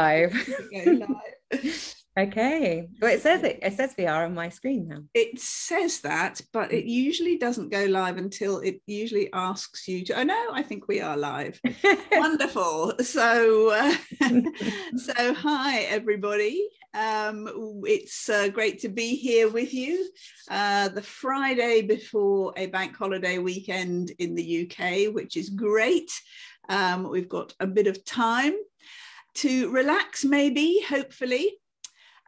live. okay. Well, it says it. It says we are on my screen now. It says that, but it usually doesn't go live until it usually asks you to. Oh no, I think we are live. Wonderful. So, uh, so hi everybody. Um, it's uh, great to be here with you. Uh, the Friday before a bank holiday weekend in the UK, which is great. Um, we've got a bit of time to relax, maybe, hopefully.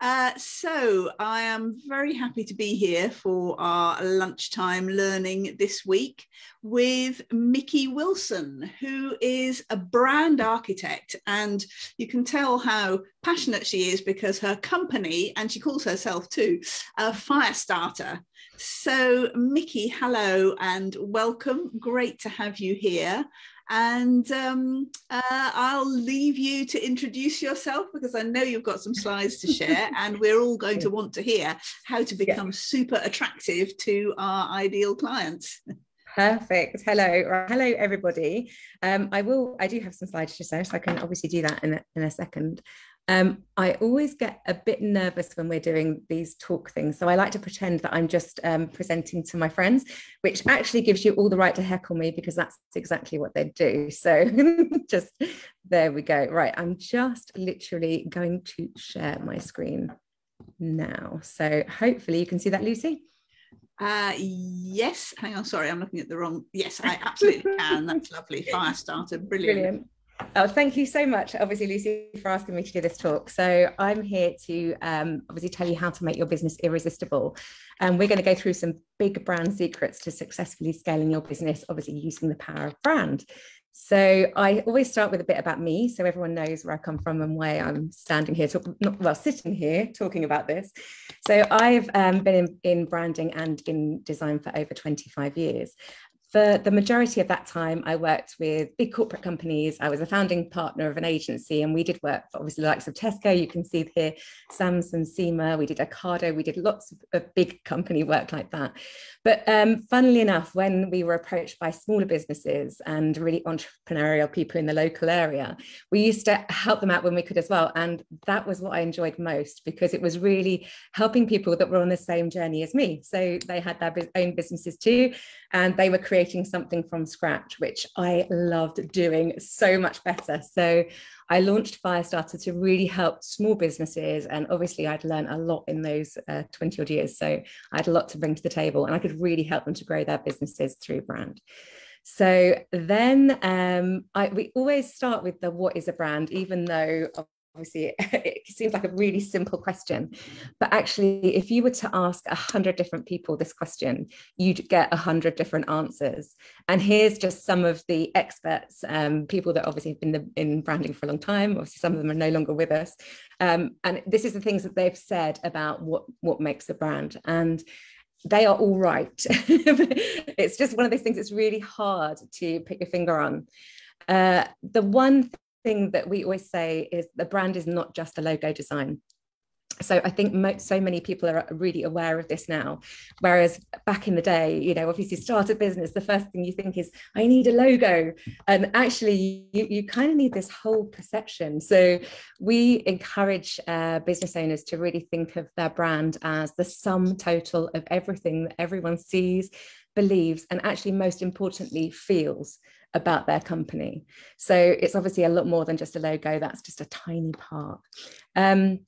Uh, so I am very happy to be here for our lunchtime learning this week with Mickey Wilson, who is a brand architect. And you can tell how passionate she is because her company, and she calls herself too, a Firestarter. So, Mickey, hello and welcome. Great to have you here. And um, uh, I'll leave you to introduce yourself because I know you've got some slides to share, and we're all going to want to hear how to become yeah. super attractive to our ideal clients. Perfect. Hello, hello everybody. Um, I will. I do have some slides to share, so I can obviously do that in a, in a second. Um, I always get a bit nervous when we're doing these talk things. So I like to pretend that I'm just um, presenting to my friends, which actually gives you all the right to heckle me because that's exactly what they do. So just there we go. Right. I'm just literally going to share my screen now. So hopefully you can see that, Lucy. Uh, yes. Hang on. Sorry, I'm looking at the wrong. Yes, I absolutely can. That's lovely. Firestarter. Brilliant. Brilliant. Oh, thank you so much, obviously, Lucy, for asking me to do this talk. So I'm here to um, obviously tell you how to make your business irresistible. And we're going to go through some big brand secrets to successfully scaling your business, obviously using the power of brand. So I always start with a bit about me, so everyone knows where I come from and why I'm standing here, talk, not, well, sitting here talking about this. So I've um, been in, in branding and in design for over 25 years for the majority of that time, I worked with big corporate companies. I was a founding partner of an agency, and we did work for obviously the likes of Tesco. You can see here Samsung, SEMA. We did Ocado. We did lots of, big company work like that. But um, funnily enough, when we were approached by smaller businesses and really entrepreneurial people in the local area, we used to help them out when we could as well. And that was what I enjoyed most because it was really helping people that were on the same journey as me. So they had their own businesses too, and they were creating creating something from scratch, which I loved doing so much better. So I launched Firestarter to really help small businesses. And obviously, I'd learned a lot in those uh, 20 odd years. So I had a lot to bring to the table and I could really help them to grow their businesses through brand. So then um, I, we always start with the what is a brand, even though obviously it seems like a really simple question but actually if you were to ask a hundred different people this question you'd get a hundred different answers. And here's just some of the experts um, people that obviously have been the, in branding for a long time. Obviously some of them are no longer with us. Um, and this is the things that they've said about what what makes a brand and they are all right. It's just one of those things it's really hard to put your finger on. Uh, the one thing that we always say is the brand is not just a logo design so I think mo- so many people are really aware of this now. Whereas back in the day, you know, obviously start a business, the first thing you think is, I need a logo. And actually, you, you kind of need this whole perception. So we encourage uh, business owners to really think of their brand as the sum total of everything that everyone sees, believes, and actually, most importantly, feels about their company. So it's obviously a lot more than just a logo, that's just a tiny part. Um,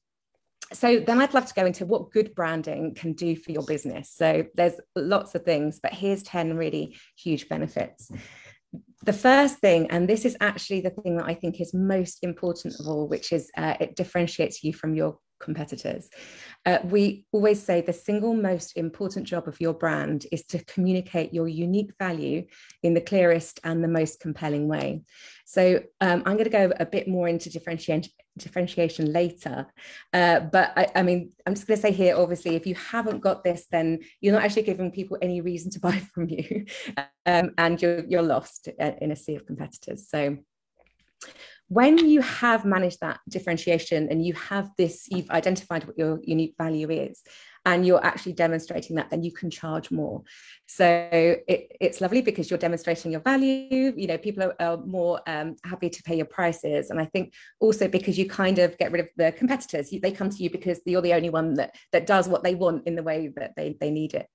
so then I'd love to go into what good branding can do for your business. So there's lots of things, but here's 10 really huge benefits. The first thing, and this is actually the thing that I think is most important of all, which is uh, it differentiates you from your competitors. Uh, we always say the single most important job of your brand is to communicate your unique value in the clearest and the most compelling way. So um, I'm going to go a bit more into differentiation differentiation later. Uh, but I, I, mean, I'm just going to say here, obviously, if you haven't got this, then you're not actually giving people any reason to buy from you, um, and you're you're lost uh, in a sea of competitors. So when you have managed that differentiation and you have this, you've identified what your unique value is, and you're actually demonstrating that, then you can charge more. So it, it's lovely because you're demonstrating your value. You know, people are, are more um, happy to pay your prices. And I think also because you kind of get rid of the competitors, they come to you because you're the only one that, that does what they want in the way that they, they need it.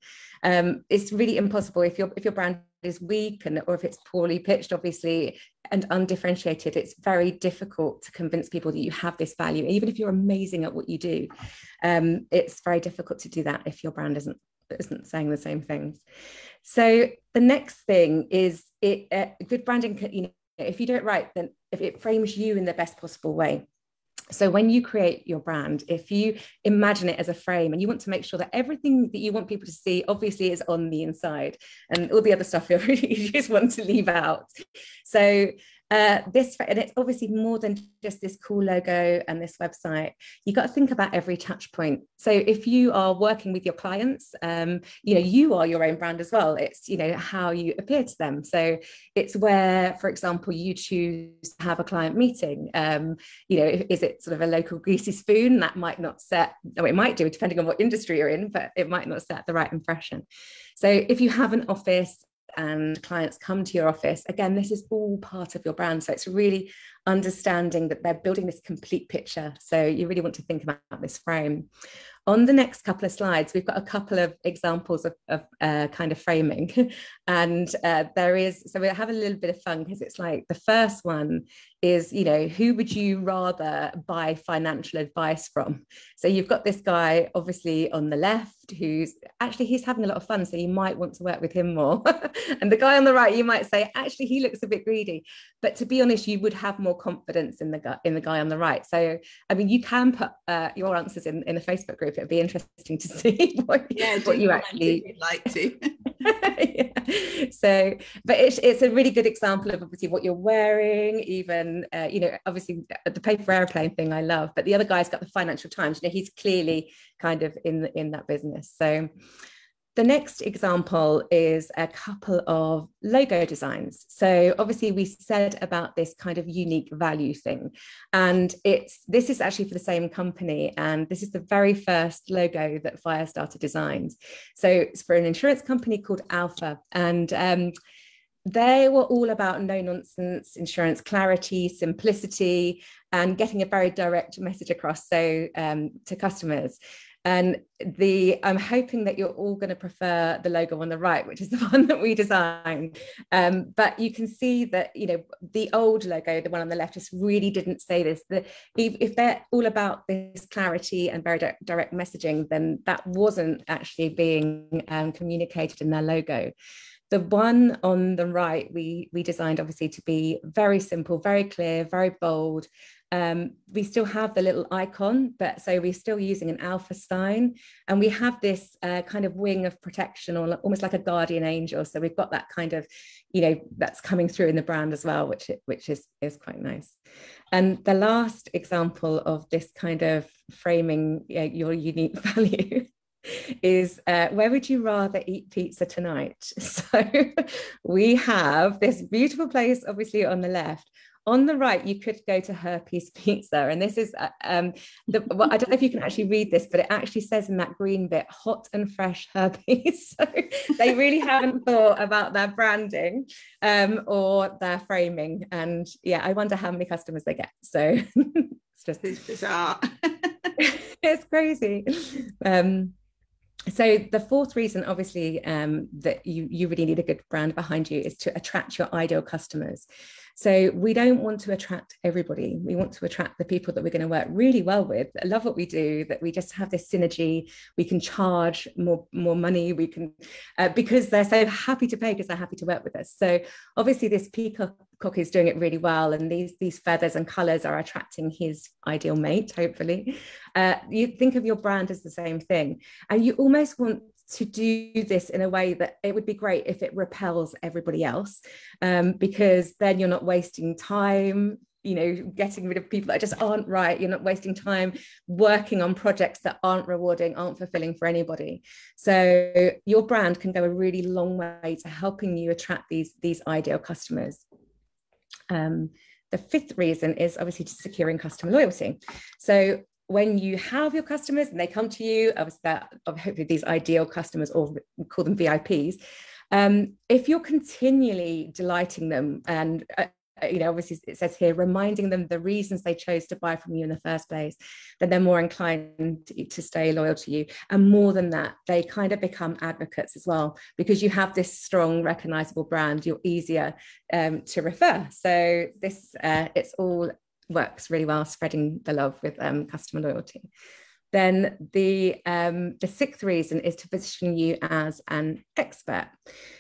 Um, it's really impossible if your if your brand is weak and or if it's poorly pitched, obviously, and undifferentiated, it's very difficult to convince people that you have this value, even if you're amazing at what you do. Um, it's very difficult to do that if your brand isn't isn't saying the same things. So the next thing is it uh, good branding. You know, if you do it right, then if it frames you in the best possible way. So when you create your brand, if you imagine it as a frame and you want to make sure that everything that you want people to see obviously is on the inside and all the other stuff you really just want to leave out. So uh, this and it's obviously more than just this cool logo and this website. You got to think about every touch point. So if you are working with your clients um, you know you are your own brand as well. It's you know how you appear to them. So it's where for example you choose to have a client meeting. Um, you know is it sort of a local greasy spoon? That might not set or it might do depending on what industry you're in but it might not set the right impression. So if you have an office and clients come to your office, again, this is all part of your brand. So it's really understanding that they're building this complete picture. So you really want to think about this frame. On the next couple of slides, we've got a couple of examples of, of uh, kind of framing. and uh, there is, so we'll have a little bit of fun because it's like the first one is, you know, who would you rather buy financial advice from? So you've got this guy obviously on the left who's actually he's having a lot of fun. So you might want to work with him more. and the guy on the right, you might say, actually, he looks a bit greedy. But to be honest, you would have more confidence in the guy in the guy on the right. So I mean, you can put uh, your answers in, in the Facebook group. It'd be interesting to see what, yeah, what you actually like to. yeah. So, but it's, it's a really good example of obviously what you're wearing, even, uh, you know, obviously the paper airplane thing I love, but the other guy's got the Financial Times, you know, he's clearly kind of in, in that business. So, the next example is a couple of logo designs. So obviously we said about this kind of unique value thing. And it's this is actually for the same company. And this is the very first logo that Firestarter designed. So it's for an insurance company called Alpha. And um, they were all about no nonsense insurance clarity simplicity and getting a very direct message across so um, to customers and the I'm hoping that you're all going to prefer the logo on the right, which is the one that we designed. Um, but you can see that you know the old logo, the one on the left, just really didn't say this. If, if they're all about this clarity and very direct messaging, then that wasn't actually being um, communicated in their logo. The one on the right, we we designed obviously to be very simple, very clear, very bold, um, we still have the little icon, but so we're still using an alpha sign. And we have this uh, kind of wing of protection or almost like a guardian angel. So we've got that kind of, you know, that's coming through in the brand as well, which, which is, is quite nice. And the last example of this kind of framing uh, your unique value is uh, where would you rather eat pizza tonight? So we have this beautiful place, obviously on the left, on the right you could go to herpes pizza and this is uh, um the, well, i don't know if you can actually read this but it actually says in that green bit hot and fresh herpes. So they really haven't thought about their branding um or their framing and yeah i wonder how many customers they get. So it's just it's bizarre. It's crazy. Um so the fourth reason obviously um, that you you really need a good brand behind you is to attract your ideal customers so we don't want to attract everybody. We want to attract the people that we're going to work really well with. I love what we do, that we just have this synergy. We can charge more, more money. We can, uh, because they're so happy to pay because they're happy to work with us. So obviously this peacock is doing it really well. And these, these feathers and colors are attracting his ideal mate, hopefully. Uh, you think of your brand as the same thing. And you almost want to do this in a way that it would be great if it repels everybody else um, because then you're not wasting time you know getting rid of people that just aren't right. You're not wasting time working on projects that aren't rewarding aren't fulfilling for anybody. So your brand can go a really long way to helping you attract these these ideal customers. Um, the fifth reason is obviously to securing customer loyalty. So when you have your customers and they come to you, obviously that hopefully these ideal customers, or call them VIPs, um, if you're continually delighting them and uh, you know, obviously it says here, reminding them the reasons they chose to buy from you in the first place, then they're more inclined to, to stay loyal to you. And more than that, they kind of become advocates as well because you have this strong, recognizable brand. You're easier um, to refer. So this, uh, it's all works really well, spreading the love with um, customer loyalty. Then the um, the sixth reason is to position you as an expert.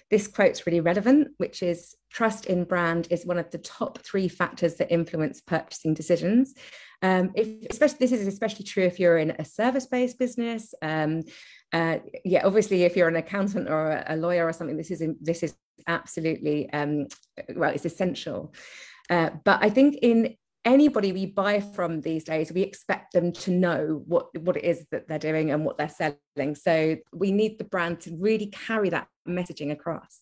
This quote's really relevant, which is trust in brand is one of the top three factors that influence purchasing decisions. Um, if, especially this is especially true if you're in a service-based business. Um, uh, yeah, obviously, if you're an accountant or a, lawyer or something, this is this is absolutely um, well, it's essential. Uh, but I think in anybody we buy from these days, we expect them to know what, what it is that they're doing and what they're selling. So we need the brand to really carry that messaging across.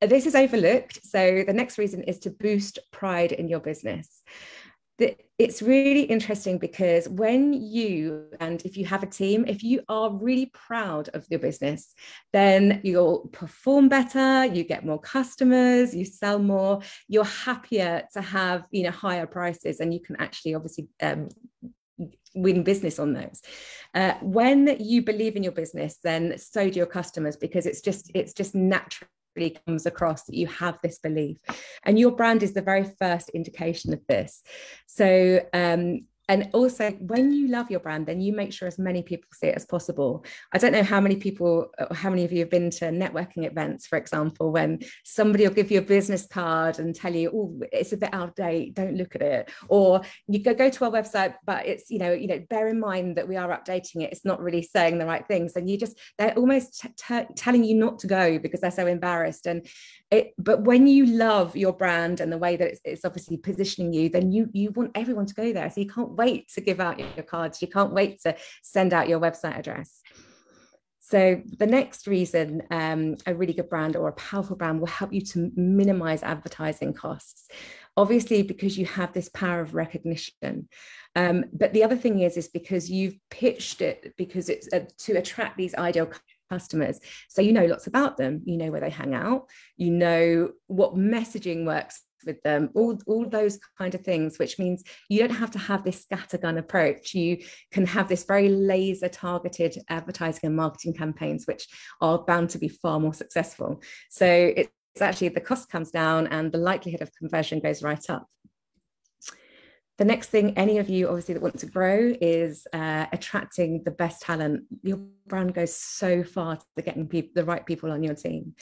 This is overlooked. So the next reason is to boost pride in your business it's really interesting because when you and if you have a team if you are really proud of your business then you'll perform better you get more customers you sell more you're happier to have you know higher prices and you can actually obviously um, win business on those. Uh, when you believe in your business then so do your customers because it's just it's just natural really comes across that you have this belief. And your brand is the very first indication of this. So um, and also when you love your brand then you make sure as many people see it as possible. I don't know how many people uh, how many of you have been to networking events for example when somebody will give you a business card and tell you oh it's a bit out of date don't look at it. Or you go, go to our website but it's you know you know bear in mind that we are updating it. It's not really saying the right things. And you just they're almost t- t- telling you not to go because they're so embarrassed. And it but when you love your brand and the way that it's, it's obviously positioning you then you you want everyone to go there. So you can't wait to give out your cards. You can't wait to send out your website address. So the next reason um, a really good brand or a powerful brand will help you to minimize advertising costs obviously because you have this power of recognition. Um, but the other thing is is because you've pitched it because it's uh, to attract these ideal customers. So you know lots about them, you know where they hang out, you know what messaging works with them, all, all those kind of things, which means you don't have to have this scattergun approach. You can have this very laser targeted advertising and marketing campaigns, which are bound to be far more successful. So it's actually the cost comes down and the likelihood of conversion goes right up. The next thing, any of you obviously that want to grow, is uh, attracting the best talent. Your brand goes so far to getting the right people on your team.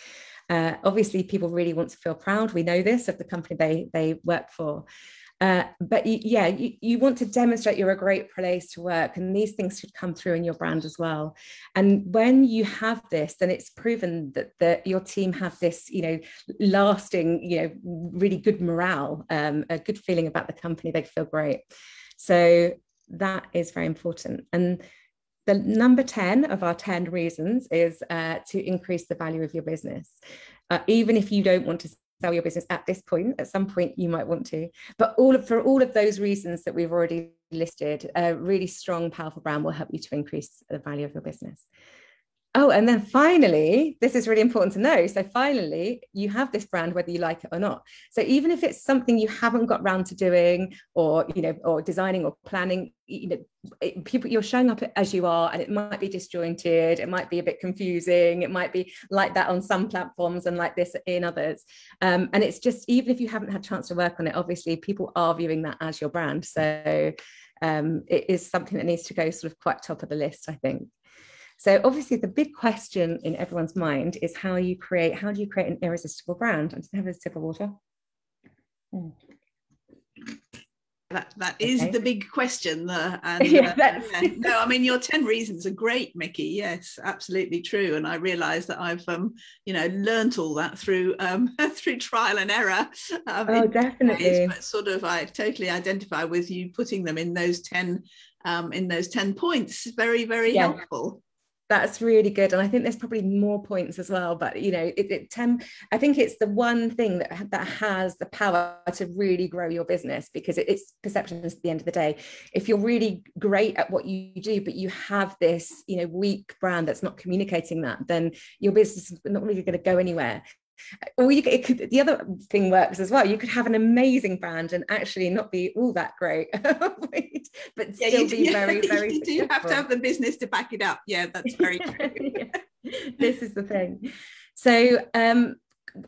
Uh, obviously, people really want to feel proud. We know this of the company they they work for. Uh, but you, yeah, you, you want to demonstrate you're a great place to work, and these things should come through in your brand as well. And when you have this, then it's proven that that your team have this, you know, lasting, you know, really good morale, um, a good feeling about the company. They feel great. So that is very important. And the number 10 of our 10 reasons is uh, to increase the value of your business. Uh, even if you don't want to sell your business at this point, at some point you might want to. But all of, for all of those reasons that we've already listed, a really strong, powerful brand will help you to increase the value of your business. Oh, and then finally, this is really important to know. So finally, you have this brand whether you like it or not. So even if it's something you haven't got round to doing, or you know, or designing or planning, you know, it, people you're showing up as you are, and it might be disjointed, it might be a bit confusing, it might be like that on some platforms and like this in others. Um, and it's just even if you haven't had a chance to work on it, obviously people are viewing that as your brand. So um, it is something that needs to go sort of quite top of the list, I think. So obviously the big question in everyone's mind is how you create, how do you create an irresistible brand? I just have a sip of water. Mm. That, that is okay. the big question there. And, yeah, uh, yeah, no, I mean your 10 reasons are great, Mickey. Yes, absolutely true. And I realize that I've um, you know, learnt all that through um through trial and error. Um, oh, definitely. Ways, but sort of I totally identify with you putting them in those 10 um in those 10 points. Very, very yeah. helpful that's really good and i think there's probably more points as well but you know it, it tem- i think it's the one thing that that has the power to really grow your business because it, it's perceptions at the end of the day. If you're really great at what you do but you have this you know weak brand that's not communicating that then your business is not really going to go anywhere or you it could the other thing works as well you could have an amazing brand and actually not be all that great but still yeah, be yeah, very very you do have to have the business to back it up. Yeah that's very true. Yeah. this is the thing. So um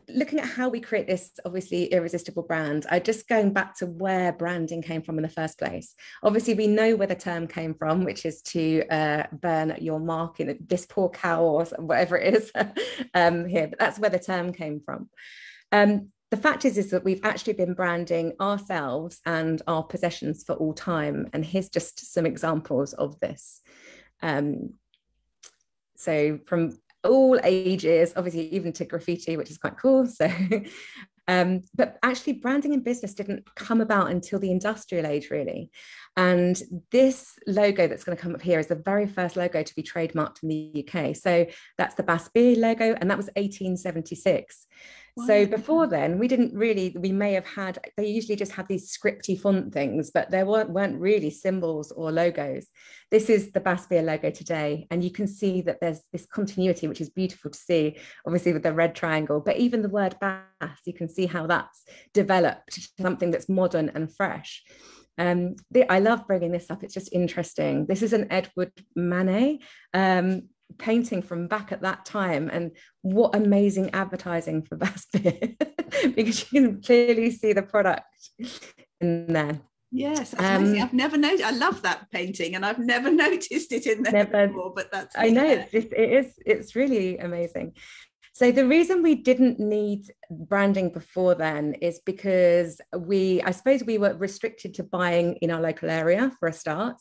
looking at how we create this obviously irresistible brand i just going back to where branding came from in the first place. Obviously we know where the term came from which is to uh, burn your mark in this poor cow or whatever it is um, here but that's where the term came from. Um, the fact is is that we've actually been branding ourselves and our possessions for all time and here's just some examples of this. Um, so from all ages, obviously even to graffiti, which is quite cool. So, um, but actually, branding in business didn't come about until the industrial age, really. And this logo that's going to come up here is the very first logo to be trademarked in the UK. So that's the Bass Beer logo, and that was 1876. So before then, we didn't really, we may have had, they usually just had these scripty font things, but there weren't, weren't really symbols or logos. This is the Bass Beer logo today. And you can see that there's this continuity, which is beautiful to see, obviously with the red triangle, but even the word bass, you can see how that's developed something that's modern and fresh. Um, the, I love bringing this up. It's just interesting. This is an Edward Manet. Um, painting from back at that time and what amazing advertising for Bass Beer because you can clearly see the product in there. Yes, um, I've never noticed. I love that painting, and I've never noticed it in there never, before. But that's I know it's just it is it's really amazing. So the reason we didn't need branding before then is because we, I suppose, we were restricted to buying in our local area for a start,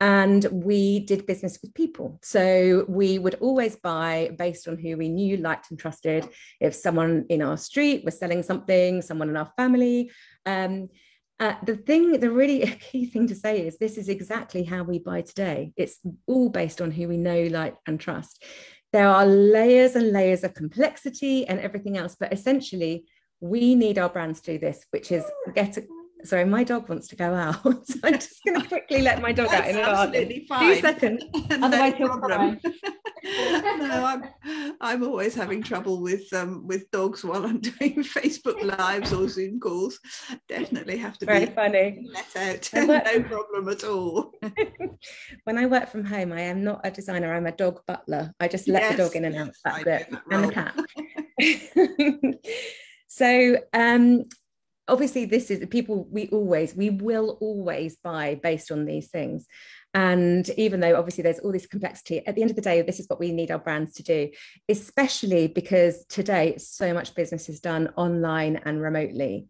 and we did business with people. So we would always buy based on who we knew, liked, and trusted. If someone in our street was selling something, someone in our family. Um, uh, the thing, the really key thing to say is this is exactly how we buy today. It's all based on who we know, like, and trust. There are layers and layers of complexity and everything else, but essentially, we need our brands to do this, which is get sorry, my dog wants to go out. so I'm just going to quickly let my dog out in the garden. Fine. Two seconds. Otherwise, he'll cry. no, I'm, I'm always having trouble with um, with dogs while I'm doing Facebook lives or Zoom calls. Definitely have to Very be funny. let out. no problem at all. when I work from home, I am not a designer. I'm a dog butler. I just let yes, the dog in and out. That's it, and the cat. so um, obviously this is the people we always we will always buy based on these things. And even though obviously there's all this complexity at the end of the day this is what we need our brands to do especially because today so much business is done online and remotely.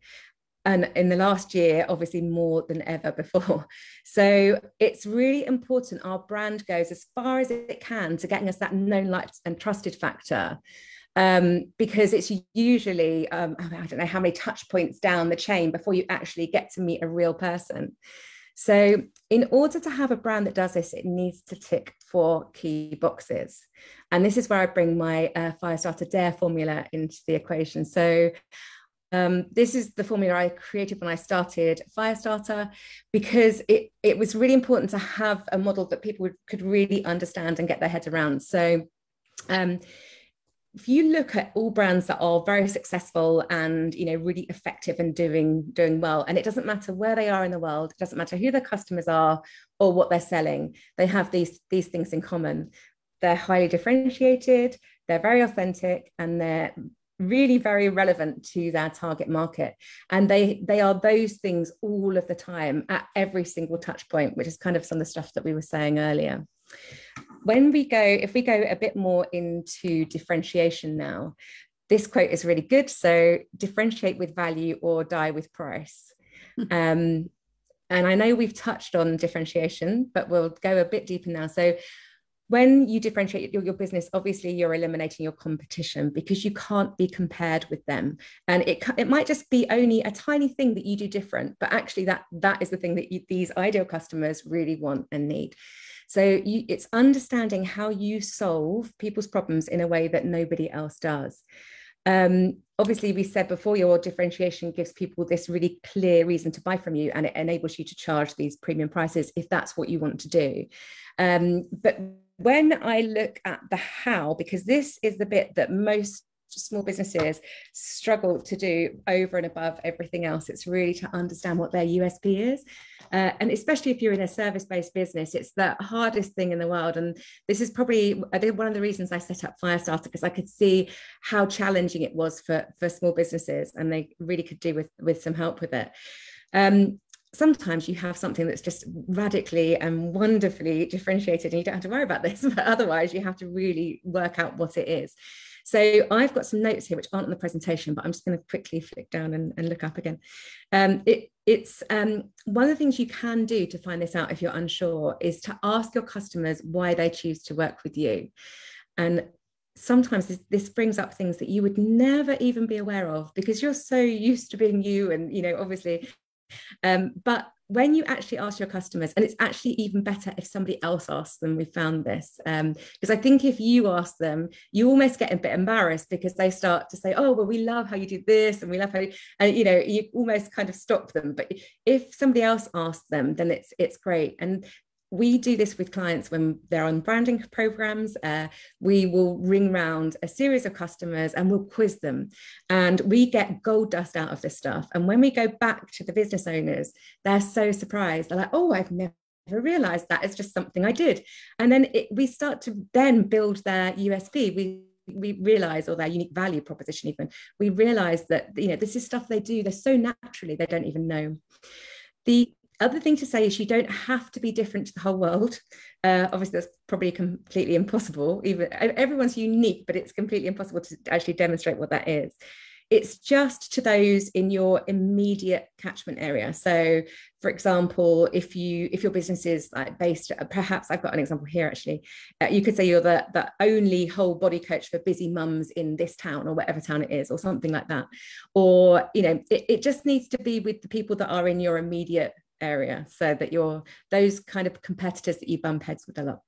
And in the last year obviously more than ever before. So it's really important our brand goes as far as it can to getting us that known liked and trusted factor um, because it's usually um, I don't know how many touch points down the chain before you actually get to meet a real person. So, in order to have a brand that does this, it needs to tick four key boxes. And this is where I bring my uh, Firestarter Dare formula into the equation. So, um, this is the formula I created when I started Firestarter because it, it was really important to have a model that people would, could really understand and get their heads around. So, um, if you look at all brands that are very successful and you know really effective and doing doing well and it doesn't matter where they are in the world it doesn't matter who their customers are or what they're selling they have these these things in common. They're highly differentiated they're very authentic and they're really very relevant to their target market. And they they are those things all of the time at every single touch point which is kind of some of the stuff that we were saying earlier when we go, if we go a bit more into differentiation now, this quote is really good. So differentiate with value or die with price. Hmm. um, and I know we've touched on differentiation, but we'll go a bit deeper now. So when you differentiate your, your business, obviously you're eliminating your competition because you can't be compared with them. And it, it might just be only a tiny thing that you do different, but actually that, that is the thing that you, these ideal customers really want and need. So you, it's understanding how you solve people's problems in a way that nobody else does. Um, obviously, we said before your differentiation gives people this really clear reason to buy from you and it enables you to charge these premium prices if that's what you want to do. Um, but when I look at the how, because this is the bit that most small businesses struggle to do over and above everything else. It's really to understand what their USP is. Uh, and especially if you're in a service based business, it's the hardest thing in the world. And this is probably one of the reasons I set up Firestarter because I could see how challenging it was for, for small businesses and they really could do with, with some help with it. Um, sometimes you have something that's just radically and wonderfully differentiated and you don't have to worry about this but otherwise you have to really work out what it is. So i've got some notes here which aren't on the presentation but i'm just going to quickly flick down and, and look up again. Um, it, it's um, one of the things you can do to find this out if you're unsure is to ask your customers why they choose to work with you. And sometimes this, this, brings up things that you would never even be aware of because you're so used to being you and you know obviously um, but when you actually ask your customers, and it's actually even better if somebody else asks them, we found this. Because um, I think if you ask them, you almost get a bit embarrassed because they start to say, oh, well, we love how you do this and we love how you, and you know, you almost kind of stop them. But if somebody else asks them, then it's it's great. And we do this with clients when they're on branding programs. Uh, we will ring round a series of customers and we'll quiz them. And we get gold dust out of this stuff. And when we go back to the business owners, they're so surprised. They're like, oh, I've never realized that. It's just something I did. And then it, we start to then build their USP. We we realize or their unique value proposition even we realize that you know this is stuff they do they're so naturally they don't even know the other thing to say is you don't have to be different to the whole world. Uh, obviously, that's probably completely impossible. Even everyone's unique, but it's completely impossible to actually demonstrate what that is. It's just to those in your immediate catchment area. So, for example, if you if your business is like based, perhaps I've got an example here. Actually, uh, you could say you're the the only whole body coach for busy mums in this town or whatever town it is, or something like that. Or you know, it, it just needs to be with the people that are in your immediate area. So that you're those kind of competitors that you bump heads with a lot.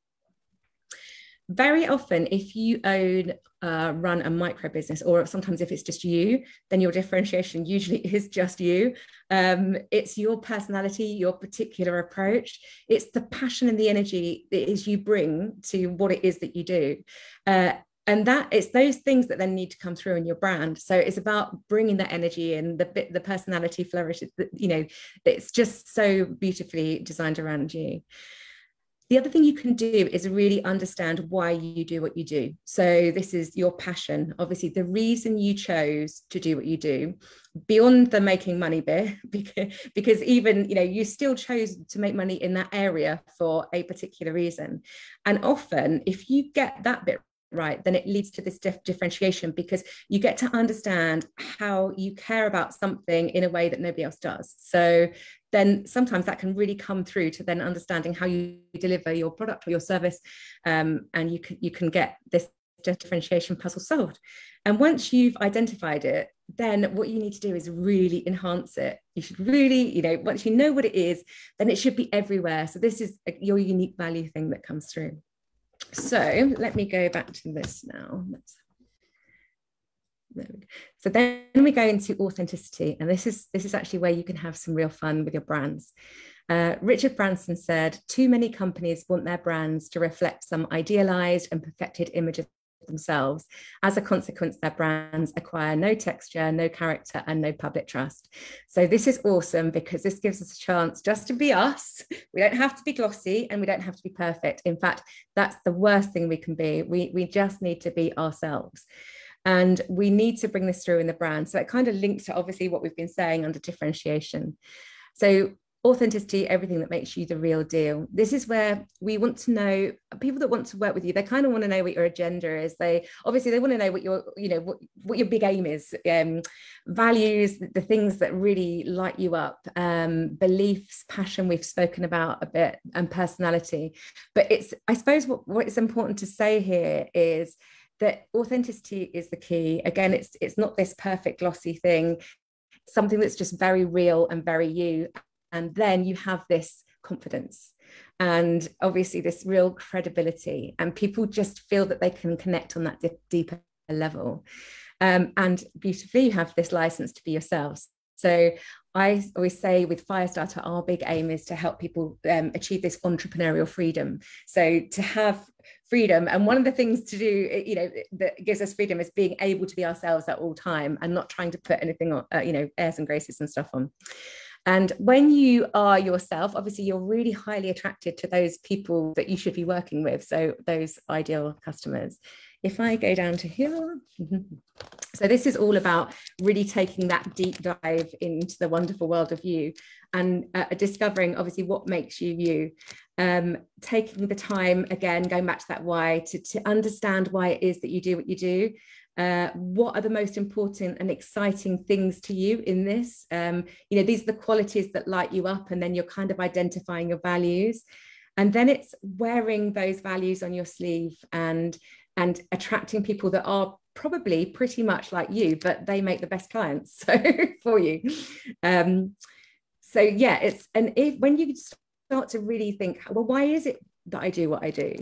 Very often if you own uh, run a micro business or sometimes if it's just you then your differentiation usually is just you. Um, it's your personality your particular approach. It's the passion and the energy that is you bring to what it is that you do. Uh, and that it's those things that then need to come through in your brand. So it's about bringing that energy and the bit the personality flourishes you know it's just so beautifully designed around you. The other thing you can do is really understand why you do what you do. So this is your passion. Obviously the reason you chose to do what you do beyond the making money bit because, because even you know you still chose to make money in that area for a particular reason. And often if you get that bit right then it leads to this dif- differentiation because you get to understand how you care about something in a way that nobody else does. So then sometimes that can really come through to then understanding how you deliver your product or your service um, and you can you can get this differentiation puzzle solved. And once you've identified it then what you need to do is really enhance it. You should really you know once you know what it is then it should be everywhere. So this is your unique value thing that comes through so let me go back to this now. So then we go into authenticity, and this is this is actually where you can have some real fun with your brands. Uh, Richard Branson said, "Too many companies want their brands to reflect some idealized and perfected image of themselves. As a consequence, their brands acquire no texture, no character, and no public trust. So, this is awesome because this gives us a chance just to be us. We don't have to be glossy and we don't have to be perfect. In fact, that's the worst thing we can be. We, we just need to be ourselves. And we need to bring this through in the brand. So, it kind of links to obviously what we've been saying under differentiation. So, authenticity, everything that makes you the real deal. This is where we want to know people that want to work with you. They kind of want to know what your agenda is. They obviously they want to know what your you know what, what your big aim is, um, values, the things that really light you up, um, beliefs, passion. We've spoken about a bit, and personality. But it's I suppose what what is important to say here is that authenticity is the key. Again, it's it's not this perfect glossy thing something that's just very real and very you and then you have this confidence and obviously this real credibility and people just feel that they can connect on that dip, deeper level um, and beautifully you have this license to be yourselves so I always say with Firestarter, our big aim is to help people um, achieve this entrepreneurial freedom. So to have freedom, and one of the things to do, you know, that gives us freedom is being able to be ourselves at all time and not trying to put anything on, uh, you know, airs and graces and stuff on. And when you are yourself, obviously you're really highly attracted to those people that you should be working with. So those ideal customers. If I go down to here, so this is all about really taking that deep dive into the wonderful world of you and uh, discovering obviously what makes you you um, taking the time again going back to that why to, to understand why it is that you do what you do uh, what are the most important and exciting things to you in this? Um, you know these are the qualities that light you up and then you're kind of identifying your values. And then it's wearing those values on your sleeve and and attracting people that are probably pretty much like you but they make the best clients so for you. Um, so yeah it's and if when you start to really think well why is it that I do what I do.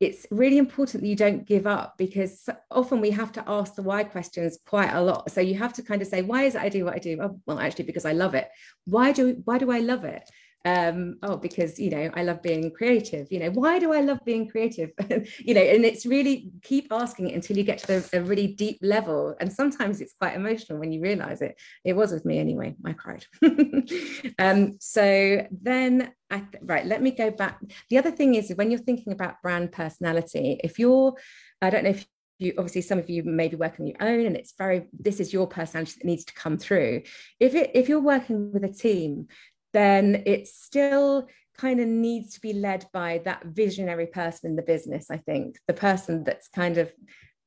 It's really important that you don't give up because often we have to ask the why questions quite a lot. So you have to kind of say, why is it I do what I do? Well, actually, because I love it. Why do why do I love it? Um oh because you know i love being creative. You know why do i love being creative? You know and it's really keep asking it until you get to a really deep level. And sometimes it's quite emotional when you realize it. It was with me anyway. I cried. Um so then I right let me go back. The other thing is when you're thinking about brand personality if you're i don't know if you obviously some of you may be working on your own and it's very this is your personality that needs to come through. If it if you're working with a team then it still kind of needs to be led by that visionary person in the business. I think the person that's kind of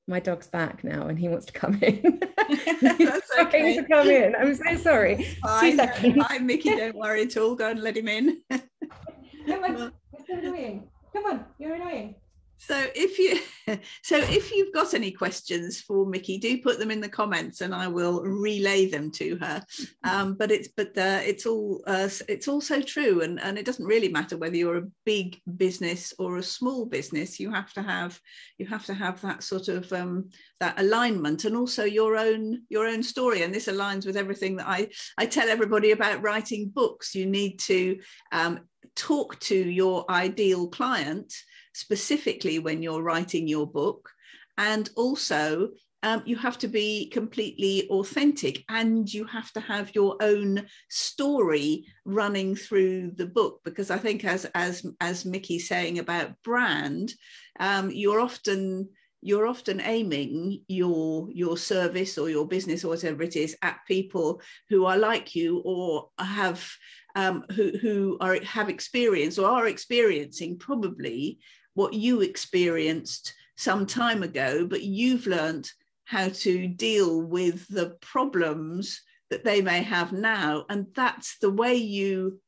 my dog's back now and he wants to come in. that's okay. to come in. I'm so sorry. Two seconds. Hi, Mickey. Don't worry at all. Go and let him in. come on. You're annoying. Come on. You're annoying. So if you so if you've got any questions for Mickey, do put them in the comments, and I will relay them to her. Um, but it's but uh, it's all uh, it's also true, and and it doesn't really matter whether you're a big business or a small business. You have to have you have to have that sort of um, that alignment, and also your own your own story. And this aligns with everything that I I tell everybody about writing books. You need to um, talk to your ideal client specifically when you're writing your book. And also, um, you have to be completely authentic and you have to have your own story running through the book because i think as as as mickey's saying about brand um, you're often you're often aiming your your service or your business or whatever it is at people who are like you or have um, who who are have experienced or are experiencing probably what you experienced some time ago, but you've learned how to deal with the problems that they may have now. And that's the way you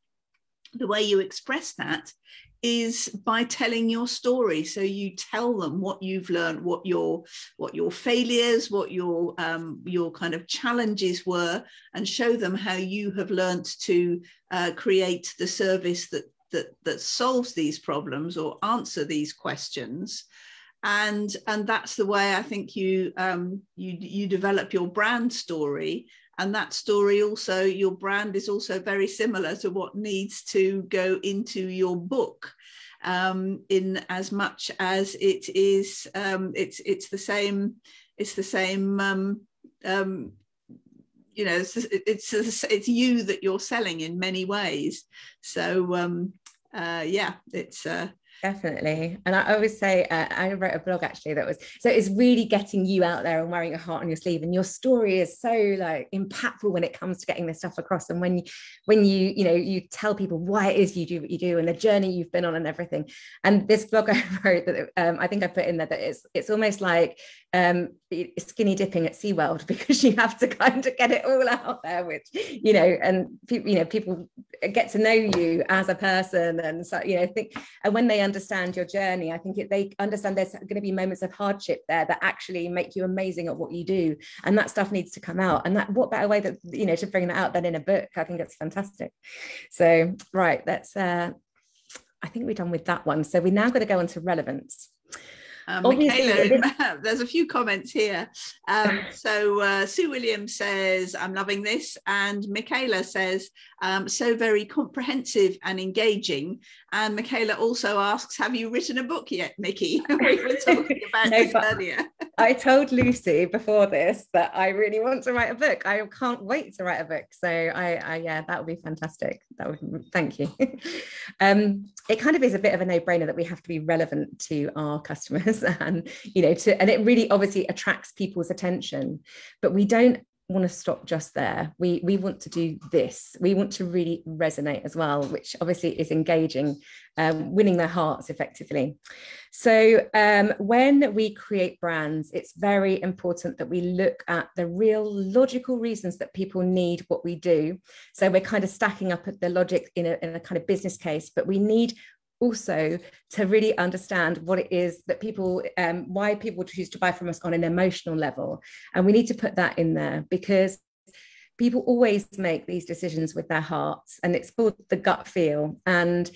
the way you express that is by telling your story so you tell them what you've learned what your what your failures what your um, your kind of challenges were and show them how you have learned to uh, create the service that that that solves these problems or answer these questions. And and that's the way i think you um, you you develop your brand story. And that story also your brand is also very similar to what needs to go into your book um, in as much as it is um, it's it's the same it's the same um, um you know it's, it's it's you that you're selling in many ways. So um uh, yeah, it's uh, definitely. And i always say uh, i wrote a blog actually that was so it's really getting you out there and wearing your heart on your sleeve. And your story is so like impactful when it comes to getting this stuff across. And when you when you you know you tell people why it is you do what you do and the journey you've been on and everything. And this blog i wrote that um, i think i put in there that it's it's almost like um, skinny dipping at SeaWorld because you have to kind of get it all out there, which, you know, and you know, people get to know you as a person. And so, you know, think, and when they understand your journey, I think it, they understand there's going to be moments of hardship there that actually make you amazing at what you do. And that stuff needs to come out. And that, what better way that, you know, to bring that out than in a book? I think it's fantastic. So, right, that's, uh, I think we're done with that one. So we're now going to go on to relevance. Um, Michaela, there's a few comments here. Um, so uh, Sue Williams says, I'm loving this. And Michaela says, um, so very comprehensive and engaging. And Michaela also asks, have you written a book yet, Mickey? we were talking about no, this earlier. I told Lucy before this that I really want to write a book. I can't wait to write a book. So I, I yeah, that would be fantastic. That would, thank you. um, it kind of is a bit of a no-brainer that we have to be relevant to our customers and you know to and it really obviously attracts people's attention but we don't want to stop just there. We we want to do this. We want to really resonate as well which obviously is engaging um, winning their hearts effectively. So um, when we create brands it's very important that we look at the real logical reasons that people need what we do. So we're kind of stacking up the logic in a, in a kind of business case but we need also to really understand what it is that people um, why people choose to buy from us on an emotional level. And we need to put that in there because people always make these decisions with their hearts and it's called the gut feel. And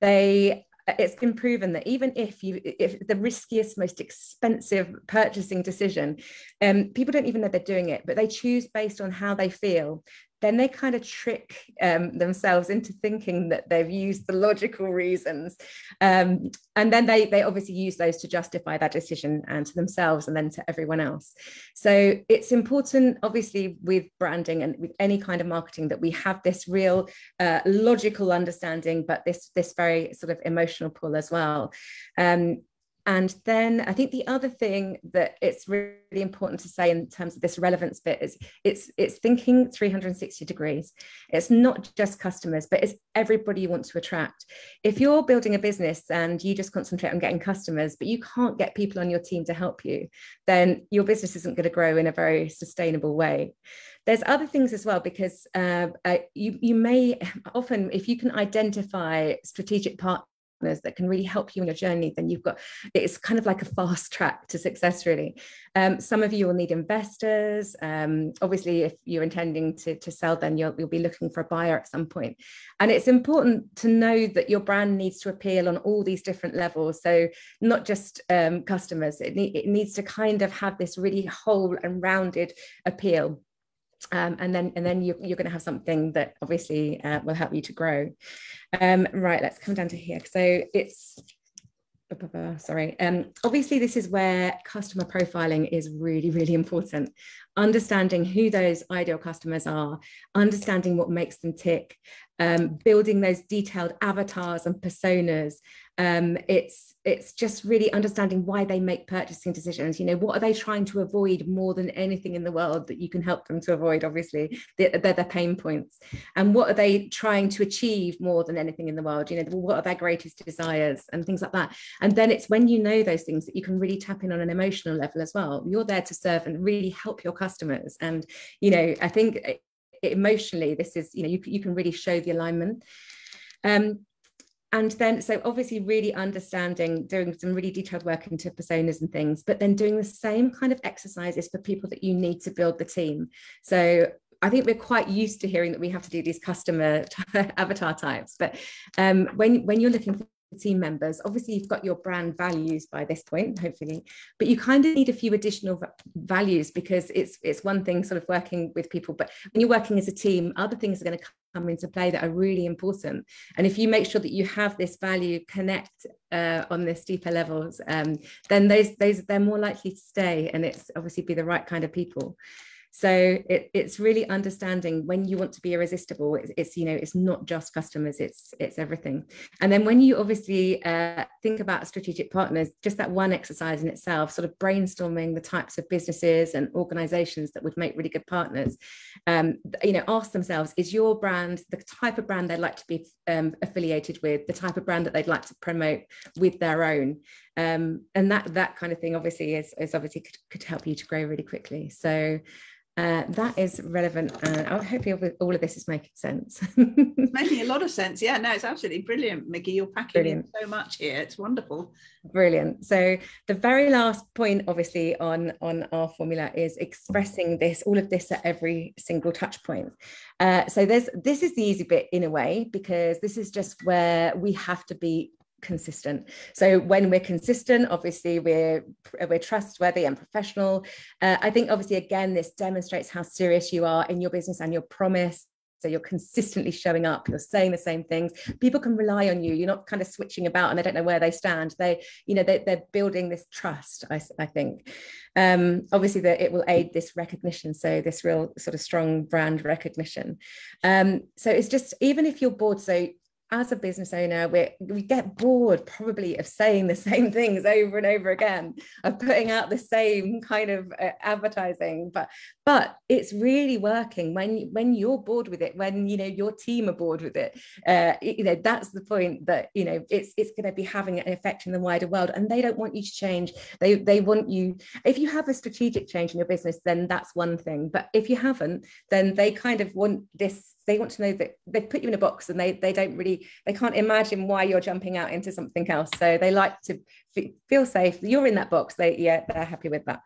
they it's been proven that even if you if the riskiest most expensive purchasing decision um, people don't even know they're doing it but they choose based on how they feel then they kind of trick um, themselves into thinking that they've used the logical reasons. Um, and then they, they obviously use those to justify that decision and to themselves and then to everyone else. So it's important, obviously, with branding and with any kind of marketing that we have this real uh, logical understanding, but this, this very sort of emotional pull as well. Um, and then I think the other thing that it's really important to say in terms of this relevance bit is it's it's thinking 360 degrees. It's not just customers, but it's everybody you want to attract. If you're building a business and you just concentrate on getting customers, but you can't get people on your team to help you, then your business isn't going to grow in a very sustainable way. There's other things as well because uh, uh, you you may often if you can identify strategic part partners that can really help you in your journey, then you've got it's kind of like a fast track to success, really. Um, some of you will need investors. Um, obviously, if you're intending to, to sell, then you'll, you'll be looking for a buyer at some point. And it's important to know that your brand needs to appeal on all these different levels. So, not just um, customers, it, ne- it needs to kind of have this really whole and rounded appeal um, and then and then you're, you're going to have something that obviously uh, will help you to grow. Um, right let's come down to here. So it's sorry. Um, obviously this is where customer profiling is really really important. Understanding who those ideal customers are understanding what makes them tick um, building those detailed avatars and personas. Um, it's it's just really understanding why they make purchasing decisions. You know what are they trying to avoid more than anything in the world that you can help them to avoid obviously they're, they're their pain points? And what are they trying to achieve more than anything in the world? You know what are their greatest desires and things like that? And then it's when you know those things that you can really tap in on an emotional level as well. You're there to serve and really help your customers. And you know i think emotionally this is you know you, you can really show the alignment. Um, and then so obviously really understanding doing some really detailed work into personas and things but then doing the same kind of exercises for people that you need to build the team. So I think we're quite used to hearing that we have to do these customer avatar types, but um, when when you're looking for team members. Obviously you've got your brand values by this point hopefully but you kind of need a few additional values because it's it's one thing sort of working with people but when you're working as a team other things are going to come into play that are really important. And if you make sure that you have this value connect uh, on this deeper levels um, then those those they're more likely to stay and it's obviously be the right kind of people so it, it's really understanding when you want to be irresistible it's, it's, you know it's not just customers it's it's everything. And then when you obviously uh, think about strategic partners just that one exercise in itself sort of brainstorming the types of businesses and organizations that would make really good partners um, you know ask themselves is your brand the type of brand they'd like to be um, affiliated with the type of brand that they'd like to promote with their own? Um, and that that kind of thing obviously is, is obviously could, could help you to grow really quickly. So uh, that is relevant and I hope all of this is making sense. it's making a lot of sense. Yeah, no, it's absolutely brilliant, Mickey. You're packing brilliant. in so much here. It's wonderful. Brilliant. So the very last point, obviously, on, on our formula is expressing this, all of this at every single touch point. Uh, so there's this is the easy bit in a way, because this is just where we have to be consistent. So when we're consistent, obviously we're we're trustworthy and professional. Uh, I think obviously again this demonstrates how serious you are in your business and your promise. So you're consistently showing up, you're saying the same things. People can rely on you. You're not kind of switching about and they don't know where they stand. They, you know, they, are building this trust, I, I think. Um, obviously that it will aid this recognition. So this real sort of strong brand recognition. Um, so it's just, even if you're bored, so as a business owner, we we get bored probably of saying the same things over and over again, of putting out the same kind of uh, advertising. But but it's really working when when you're bored with it, when you know your team are bored with it. Uh, you know that's the point that you know it's it's going to be having an effect in the wider world, and they don't want you to change. They they want you. If you have a strategic change in your business, then that's one thing. But if you haven't, then they kind of want this they want to know that they put you in a box and they they don't really they can't imagine why you're jumping out into something else so they like to f- feel safe you're in that box they yeah they're happy with that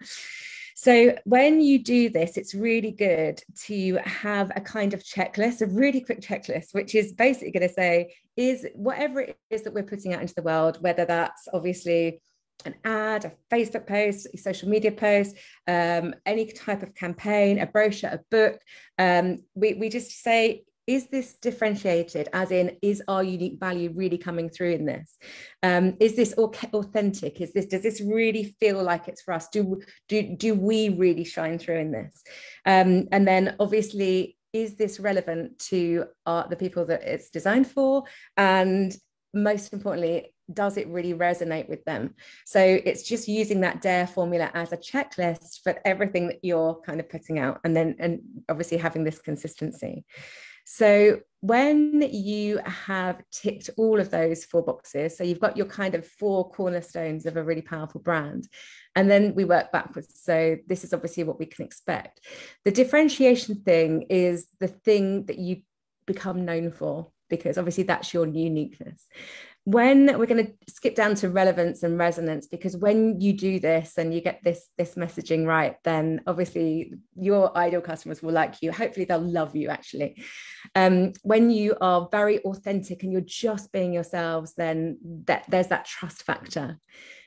so when you do this it's really good to have a kind of checklist a really quick checklist which is basically going to say is whatever it is that we're putting out into the world whether that's obviously an ad, a Facebook post, a social media post, um, any type of campaign, a brochure, a book. Um, we, we just say, is this differentiated as in is our unique value really coming through in this? Um, is this authentic? Is this does this really feel like it's for us? Do do do we really shine through in this? Um, and then obviously is this relevant to our, the people that it's designed for? And most importantly does it really resonate with them? So it's just using that DARE formula as a checklist for everything that you're kind of putting out, and then and obviously having this consistency. So when you have ticked all of those four boxes, so you've got your kind of four cornerstones of a really powerful brand, and then we work backwards. So this is obviously what we can expect. The differentiation thing is the thing that you become known for because obviously that's your uniqueness when we're going to skip down to relevance and resonance because when you do this and you get this this messaging right then obviously your ideal customers will like you. Hopefully they'll love you actually. Um, when you are very authentic and you're just being yourselves then that there's that trust factor.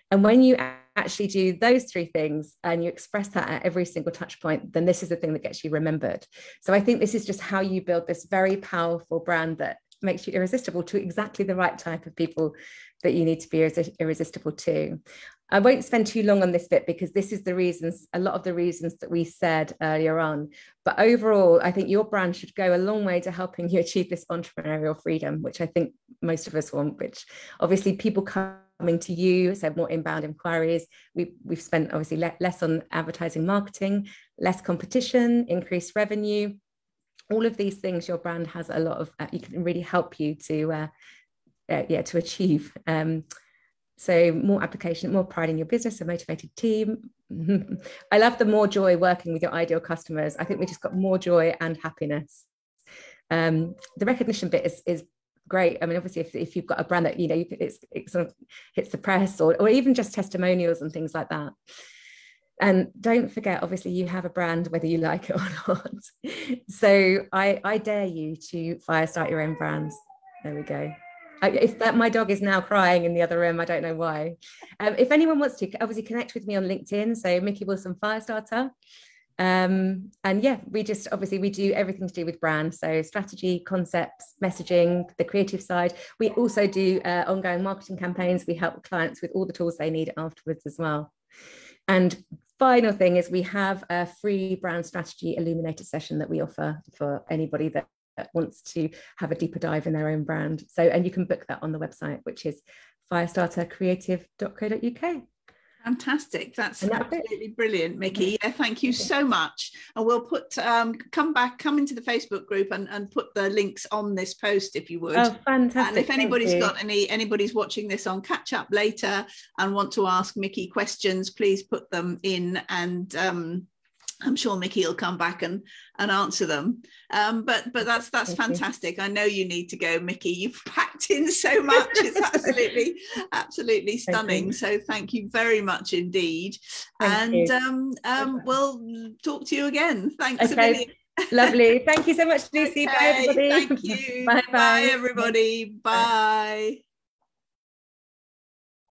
And when you actually do those three things and you express that at every single touch point then this is the thing that gets you remembered. So i think this is just how you build this very powerful brand that makes you irresistible to exactly the right type of people that you need to be irresistible to. I won't spend too long on this bit because this is the reasons, a lot of the reasons that we said earlier on. But overall, I think your brand should go a long way to helping you achieve this entrepreneurial freedom, which I think most of us want, which obviously people coming to you, so more inbound inquiries. We, we've spent obviously le- less on advertising marketing, less competition, increased revenue, all of these things your brand has a lot of uh, you can really help you to uh, uh, yeah to achieve um, so more application more pride in your business a motivated team. I love the more joy working with your ideal customers. I think we just got more joy and happiness. Um, the recognition bit is is great. I mean obviously if, if you've got a brand that you know it's it sort of hits the press or, or even just testimonials and things like that and don't forget obviously you have a brand whether you like it or not. So i i dare you to fire start your own brands. There we go. If that my dog is now crying in the other room i don't know why. Um, if anyone wants to obviously connect with me on linkedin so mickey wilson firestarter. Um, and yeah we just obviously we do everything to do with brand. So strategy concepts messaging the creative side. We also do uh, ongoing marketing campaigns. We help clients with all the tools they need afterwards as well. And final thing is we have a free brand strategy illuminator session that we offer for anybody that wants to have a deeper dive in their own brand. So, and you can book that on the website, which is firestartercreative.co.uk. Fantastic. That's absolutely brilliant, Mickey. Yeah, thank you so much. And we'll put um come back, come into the Facebook group and, and put the links on this post if you would. Oh, fantastic. And if anybody's got any anybody's watching this on catch up later and want to ask Mickey questions, please put them in and um I'm sure Mickey will come back and and answer them. Um, but but that's that's Thank fantastic. You. I know you need to go, Mickey. You've packed in so much. It's absolutely absolutely stunning. Thank so thank you very much indeed. Thank and um, um, we'll talk to you again. Thanks okay. Lovely. Thank you so much, Lucy. Okay. Bye, everybody. Thank you. bye, bye, everybody. Bye.